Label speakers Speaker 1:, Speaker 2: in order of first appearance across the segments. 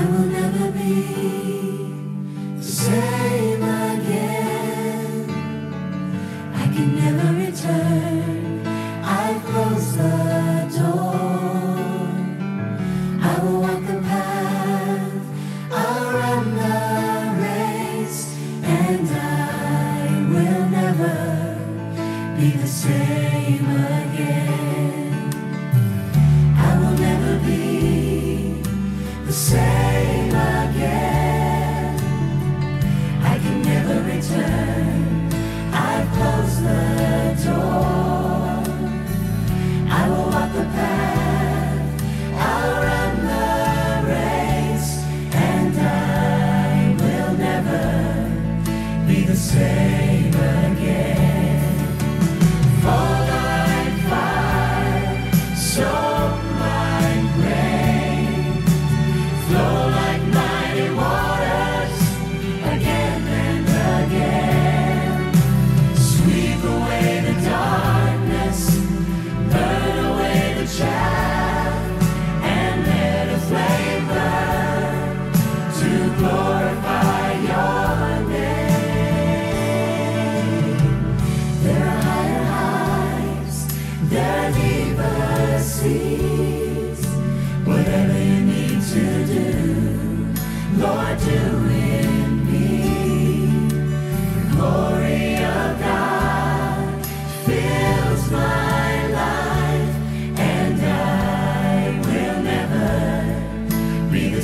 Speaker 1: I will never be. the same again. Fall like fire, so.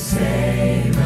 Speaker 1: same.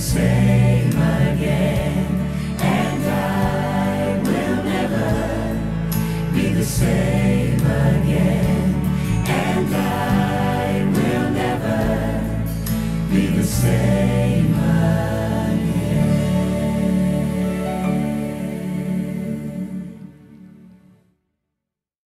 Speaker 1: same again, and I will never be the same again, and I will never be the same.